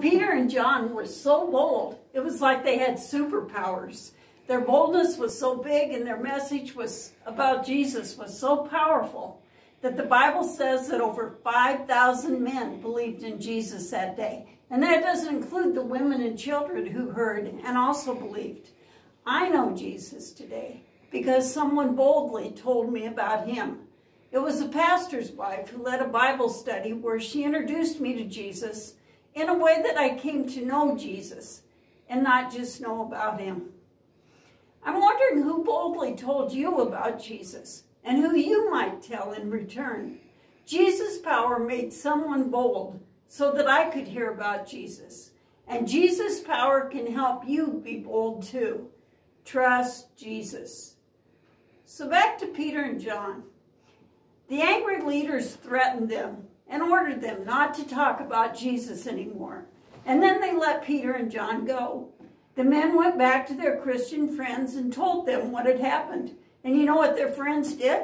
Peter and John were so bold, it was like they had superpowers. Their boldness was so big and their message was about Jesus was so powerful that the Bible says that over 5,000 men believed in Jesus that day. And that doesn't include the women and children who heard and also believed. I know Jesus today because someone boldly told me about him. It was a pastor's wife who led a Bible study where she introduced me to Jesus in a way that I came to know Jesus and not just know about him. I'm wondering who boldly told you about Jesus and who you might tell in return. Jesus' power made someone bold so that I could hear about Jesus. And Jesus' power can help you be bold too. Trust Jesus. So back to Peter and John. The angry leaders threatened them and ordered them not to talk about Jesus anymore. And then they let Peter and John go. The men went back to their Christian friends and told them what had happened. And you know what their friends did?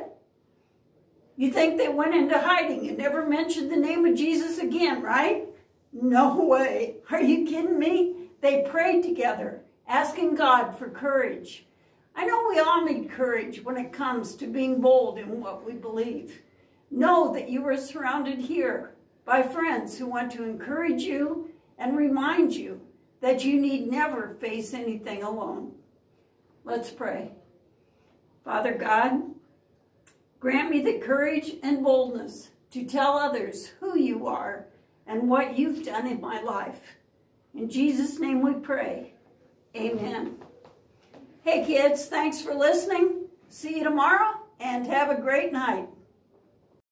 You think they went into hiding and never mentioned the name of Jesus again, right? No way. Are you kidding me? They prayed together, asking God for courage. I know we all need courage when it comes to being bold in what we believe. Know that you are surrounded here by friends who want to encourage you and remind you that you need never face anything alone. Let's pray. Father God, grant me the courage and boldness to tell others who you are and what you've done in my life. In Jesus' name we pray. Amen. Hey kids, thanks for listening. See you tomorrow and have a great night.